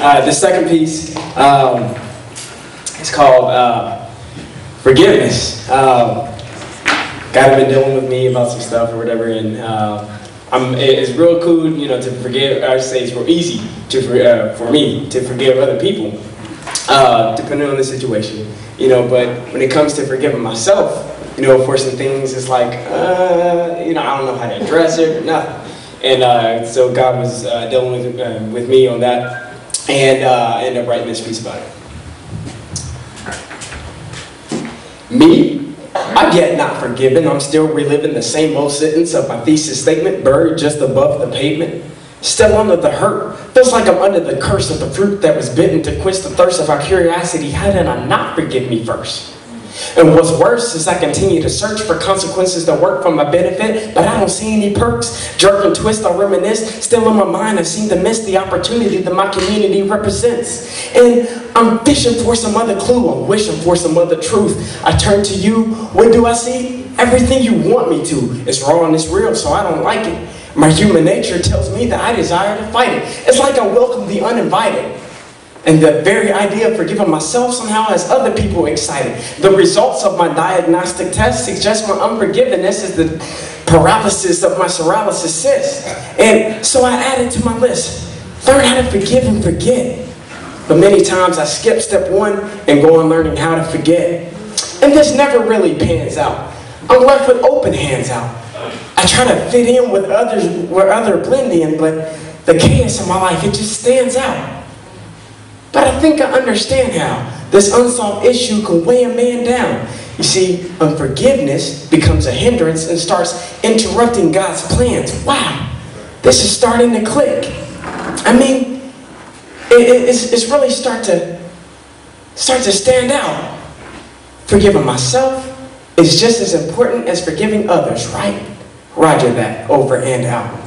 Uh, the second piece um, is called uh, forgiveness. Um, God has been dealing with me about some stuff or whatever, and uh, it's real cool, you know, to forgive. I say it's real easy to for, uh, for me to forgive other people, uh, depending on the situation, you know. But when it comes to forgiving myself, you know, for some things, it's like, uh, you know, I don't know how to address it or nothing. And uh, so God was dealing with, with me on that, and uh, I ended up writing this piece about it. Me, I've yet not forgiven. I'm still reliving the same old sentence of my thesis statement, buried just above the pavement. Still under the hurt. Feels like I'm under the curse of the fruit that was bitten to quench the thirst of our curiosity. How did I not forgive me first? And what's worse is I continue to search for consequences that work for my benefit, but I don't see any perks. Jerk and twist, I reminisce. Still in my mind, I seem to miss the opportunity that my community represents. And I'm fishing for some other clue. I'm wishing for some other truth. I turn to you. What do I see? Everything you want me to. It's raw and it's real, so I don't like it. My human nature tells me that I desire to fight it. It's like I welcome the uninvited. And the very idea of forgiving myself somehow has other people excited. The results of my diagnostic test suggest my unforgiveness is the paralysis of my psoriasis cyst. And so I added to my list, learn how to forgive and forget. But many times I skip step one and go on learning how to forget. And this never really pans out. I'm left with open hands out. I try to fit in with others where others blend in, but the chaos in my life, it just stands out. But I think I understand how this unsolved issue can weigh a man down. You see, unforgiveness becomes a hindrance and starts interrupting God's plans. Wow, this is starting to click. I mean, it, it's, it's really start to start to stand out. Forgiving myself is just as important as forgiving others, right? Roger that, over and out.